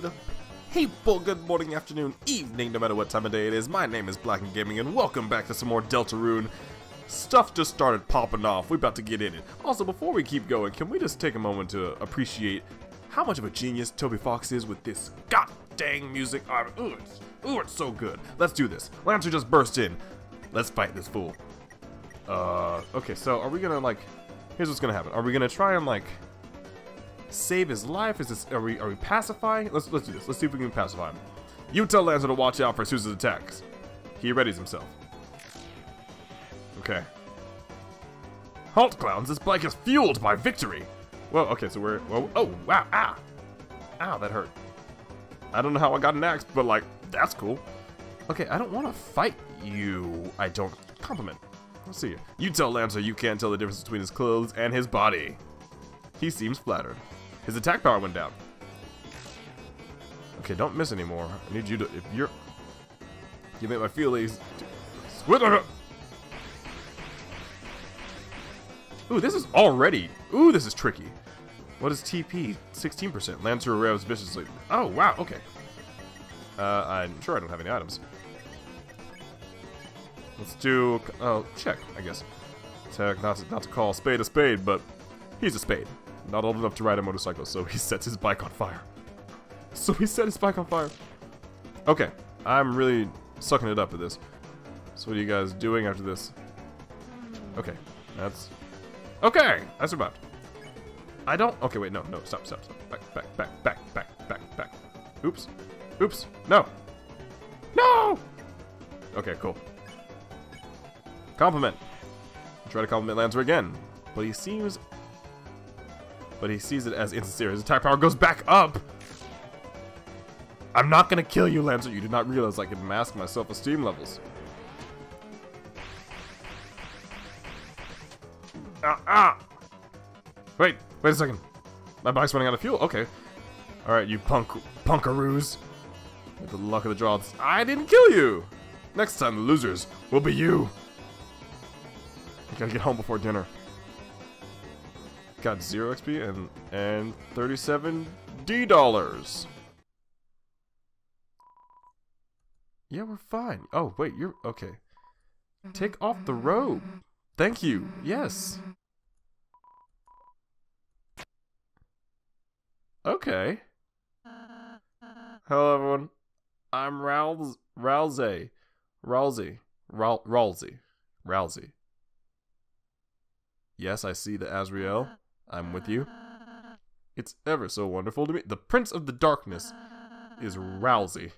good people, good morning, afternoon, evening, no matter what time of day it is. My name is Black and Gaming, and welcome back to some more Deltarune. Stuff just started popping off. We're about to get in it. Also, before we keep going, can we just take a moment to appreciate how much of a genius Toby Fox is with this god dang music? Uh, ooh, it's, ooh, it's so good. Let's do this. Lancer just burst in. Let's fight this fool. Uh, okay, so are we gonna, like... Here's what's gonna happen. Are we gonna try and, like save his life? Is this are we are we pacifying? Let's let's do this. Let's see if we can pacify him. You tell Lancer to watch out for Susie's attacks. He readies himself. Okay. Halt, clowns! This bike is fueled by victory. Well, okay, so we're whoa, oh wow ah, ow that hurt. I don't know how I got an axe, but like that's cool. Okay, I don't want to fight you. I don't compliment. Let's see. You tell Lancer you can't tell the difference between his clothes and his body. He seems flattered. His attack power went down. Okay, don't miss anymore. I need you to, if you're, you make my feelings, Ooh, this is already, ooh, this is tricky. What is TP? 16%. Lancer revs viciously. Oh, wow, okay. Uh, I'm sure I don't have any items. Let's do, oh, check, I guess. Attack, not to, not to call spade a spade, but he's a spade. Not old enough to ride a motorcycle, so he sets his bike on fire. So he set his bike on fire. Okay, I'm really sucking it up at this. So what are you guys doing after this? Okay, that's... Okay, I survived. I don't... Okay, wait, no, no, stop, stop, stop. Back, back, back, back, back, back, back. Oops. Oops. No. No! Okay, cool. Compliment. Try to compliment Lancer again, but he seems but he sees it as insincere. His attack power goes back up! I'm not gonna kill you, Lancer. You did not realize I could mask my self-esteem levels. Ah, ah! Wait, wait a second. My bike's running out of fuel. Okay. Alright, you punk punkaroos. With the luck of the draw, I didn't kill you! Next time, the losers will be you. I gotta get home before dinner. Got 0 XP and, and 37 D dollars. Yeah, we're fine. Oh, wait, you're... Okay. Take off the robe. Thank you. Yes. Okay. Hello, everyone. I'm Rouse... Rousey. Rousey. Rousey. Rousey. Yes, I see the Asriel. I'm with you. It's ever so wonderful to me. The Prince of the Darkness is Ralsei.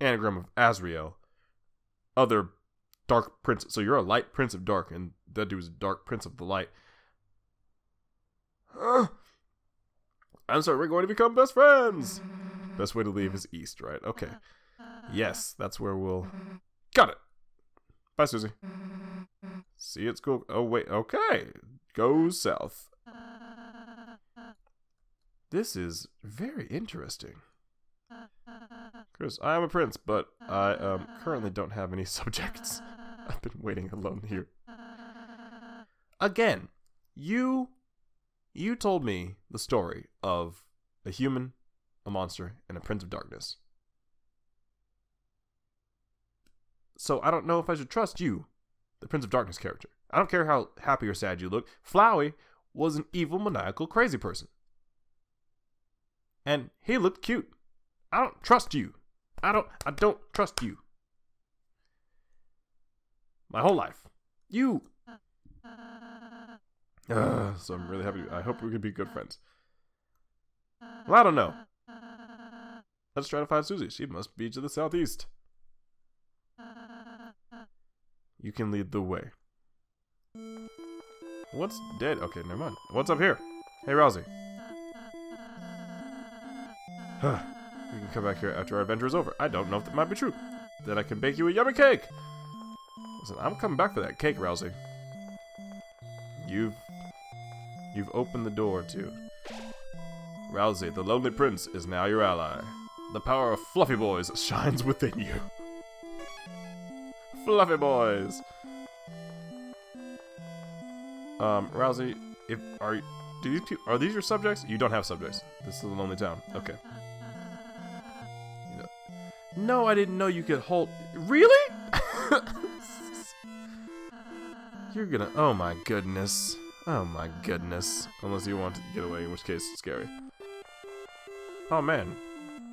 Anagram of Asriel. Other Dark Prince. So you're a Light Prince of Dark, and that dude's a Dark Prince of the Light. I'm sorry, we're going to become best friends! Best way to leave is east, right? Okay. Yes, that's where we'll... Got it! Bye, Susie. See, it's cool. Oh, wait, okay. Go south. This is very interesting. Kris, I am a prince, but I um, currently don't have any subjects. I've been waiting alone here. Again, you you told me the story of a human, a monster, and a prince of darkness. So I don't know if I should trust you, the Prince of Darkness character. I don't care how happy or sad you look. Flowey was an evil, maniacal, crazy person. And he looked cute. I don't trust you. I don't I don't trust you. My whole life. You uh, so I'm really happy. I hope we can be good friends. Well, I don't know. Let's try to find Susie. She must be to the southeast. You can lead the way. What's dead? Okay, never mind. What's up here? Hey, Rousey. Huh. can come back here after our adventure is over. I don't know if that might be true. Then I can bake you a yummy cake! Listen, I'm coming back for that cake, Rousey. You've... You've opened the door to... Rousey, the Lonely Prince, is now your ally. The power of Fluffy Boys shines within you. Fluffy Boys! Um, Rousey, if are do these people, are these your subjects? You don't have subjects. This is a lonely town. Okay. No, I didn't know you could hold. Really? You're gonna. Oh my goodness. Oh my goodness. Unless you want to get away, in which case it's scary. Oh man.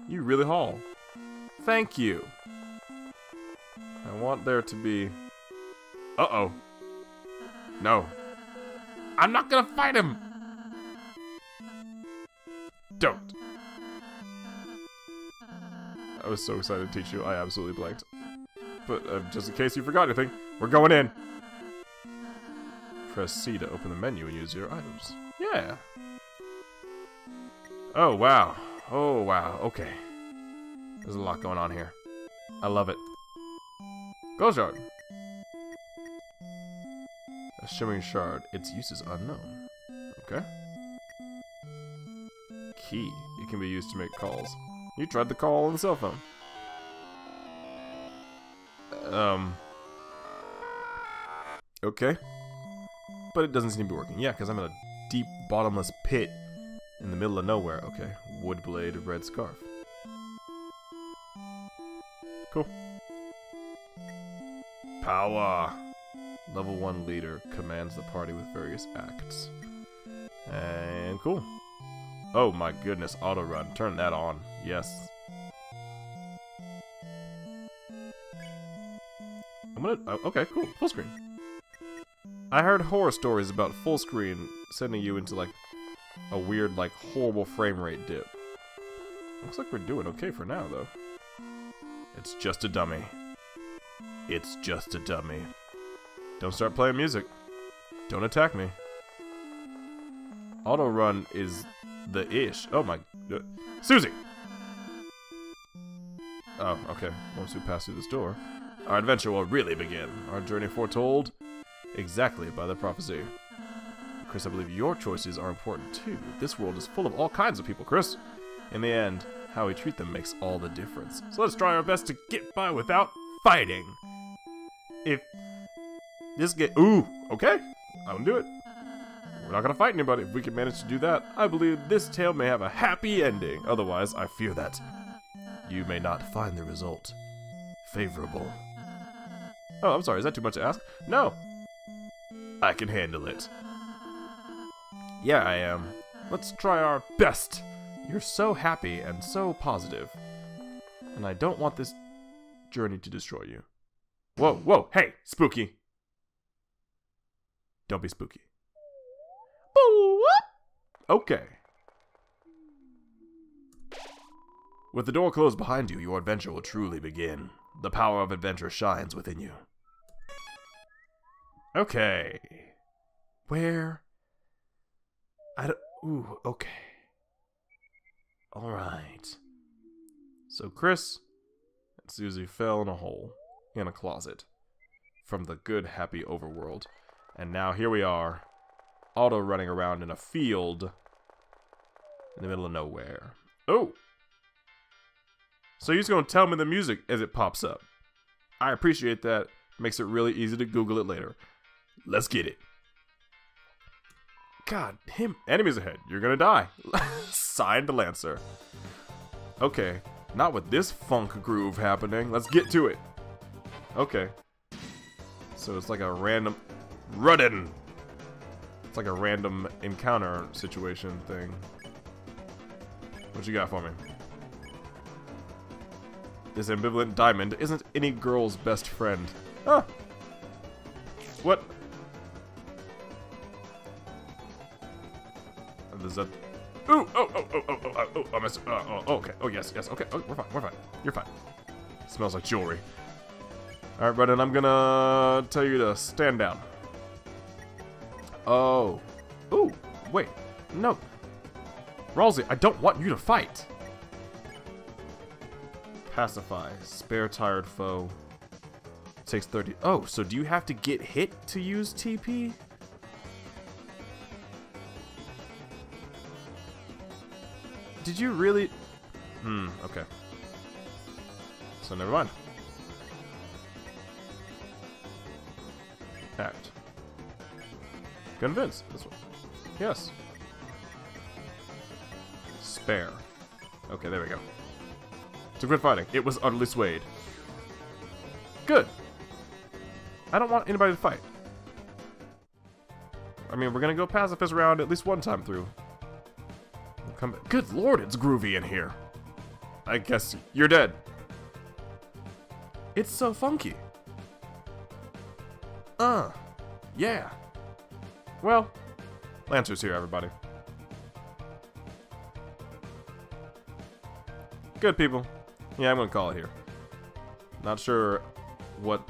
You really haul. Thank you. Want there to be. Uh oh. No. I'm not gonna fight him! Don't. I was so excited to teach you, I absolutely blanked. But uh, just in case you forgot anything, we're going in! Press C to open the menu and use your items. Yeah. Oh, wow. Oh, wow. Okay. There's a lot going on here. I love it. Gold shard. A shimmering shard. Its use is unknown. Okay. Key. It can be used to make calls. You tried the call on the cell phone. Um. Okay. But it doesn't seem to be working. Yeah, because I'm in a deep, bottomless pit in the middle of nowhere. Okay. Wood blade, red scarf. Cool. Power. Level 1 leader commands the party with various acts. And cool. Oh my goodness, auto run. Turn that on. Yes. I'm gonna. Oh, okay, cool. Full screen. I heard horror stories about full screen sending you into like a weird, like horrible frame rate dip. Looks like we're doing okay for now, though. It's just a dummy. It's just a dummy. Don't start playing music. Don't attack me. Auto run is the ish. Oh my. Uh, Susie! Oh, okay. Once we pass through this door, our adventure will really begin. Our journey foretold exactly by the prophecy. Kris, I believe your choices are important too. This world is full of all kinds of people, Kris. In the end, how we treat them makes all the difference. So let's try our best to get by without fighting. If this get ooh, okay, I will do it. We're not gonna fight anybody. If we can manage to do that, I believe this tale may have a happy ending. Otherwise, I fear that you may not find the result favorable. Oh, I'm sorry. Is that too much to ask? No. I can handle it. Yeah, I am. Let's try our best. You're so happy and so positive. And I don't want this journey to destroy you. Whoa, whoa, hey, spooky. Don't be spooky. Okay. With the door closed behind you, your adventure will truly begin. The power of adventure shines within you. Okay. Where? I don't. Ooh, okay. Alright. So Kris and Susie fell in a hole, in a closet, from the good, happy overworld. And now here we are, auto running around in a field in the middle of nowhere. Oh! So just going to tell me the music as it pops up. I appreciate that. Makes it really easy to Google it later. Let's get it. God, him. Enemies ahead. You're gonna die. Signed Lancer. Okay, not with this funk groove happening. Let's get to it. Okay. So it's like a random... Rudinn! It's like a random encounter situation thing. What you got for me? This ambivalent diamond isn't any girl's best friend. Ah! What? Is that... Ooh! Oh, oh, oh, oh, oh, oh, oh, missed... Uh, oh, oh, okay. Oh, yes, yes, okay. Oh, we're fine, we're fine. You're fine. smells like jewelry. Alright, Brendan, I'm gonna tell you to stand down. Oh. Ooh, wait. No. Ralsei, I don't want you to fight. Pacify. Spare tired foe. Takes 30. Oh, so do you have to get hit to use TP? Did you really? Hmm, okay. So never mind. Act. Convince. This one. Yes. Spare. Okay, there we go. To quit fighting. It was utterly swayed. Good. I don't want anybody to fight. I mean, we're gonna go pacifist round at least one time through. We'll come Good lord, it's groovy in here. I guess you're dead. It's so funky. Uh, yeah. Well, Lancer's here, everybody. Good people. Yeah, I'm gonna call it here. Not sure what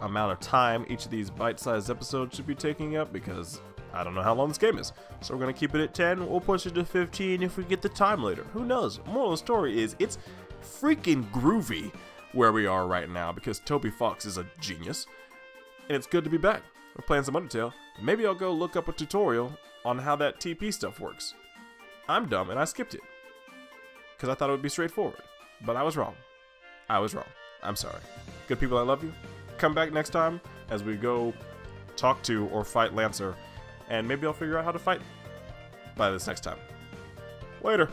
amount of time each of these bite-sized episodes should be taking up because I don't know how long this game is. So we're gonna keep it at 10. We'll push it to 15 if we get the time later. Who knows? Moral of the story is it's freaking groovy where we are right now because Toby Fox is a genius. And it's good to be back. We're playing some Undertale. Maybe I'll go look up a tutorial on how that TP stuff works. I'm dumb and I skipped it. Because I thought it would be straightforward. But I was wrong. I was wrong. I'm sorry. Good people, I love you. Come back next time as we go talk to or fight Lancer. And maybe I'll figure out how to fight by this next time. Later.